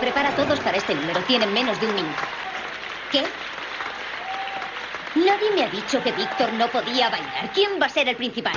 Prepara a todos para este número. Tienen menos de un minuto. ¿Qué? Nadie me ha dicho que Víctor no podía bailar. ¿Quién va a ser el principal?